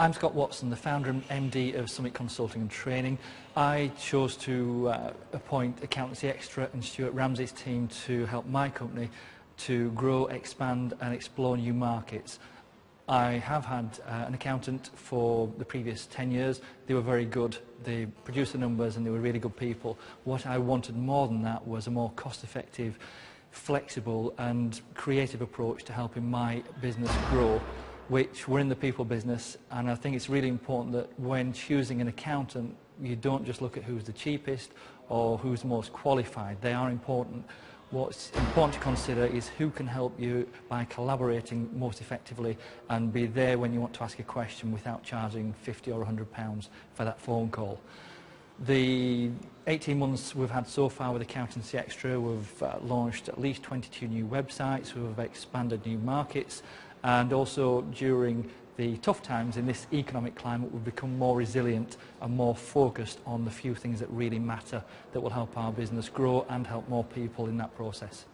I'm Scott Watson, the founder and MD of Summitt Consulting and Training. I chose to uh, appoint Accountancy Extra and Stuart Ramsey's team to help my company to grow, expand and explore new markets. I have had uh, an accountant for the previous 10 years. They were very good. They produced the numbers and they were really good people. What I wanted more than that was a more cost-effective, flexible and creative approach to helping my business grow which we're in the people business and I think it's really important that when choosing an accountant you don't just look at who's the cheapest or who's most qualified. They are important. What's important to consider is who can help you by collaborating most effectively and be there when you want to ask a question without charging 50 or 100 pounds for that phone call. The 18 months we've had so far with Accountancy Extra, we've uh, launched at least 22 new websites, we've expanded new markets, and also during the tough times in this economic climate, we've become more resilient and more focused on the few things that really matter that will help our business grow and help more people in that process.